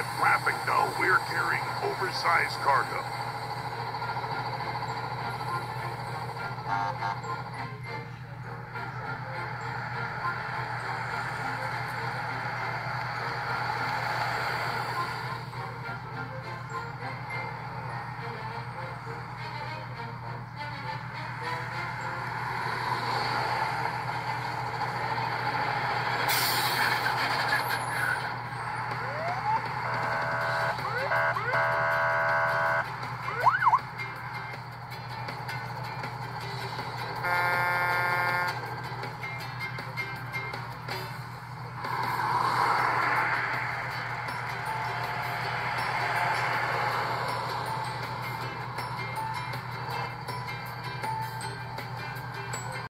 let traffic know we're carrying oversized cargo. Ah.